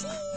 Cheese!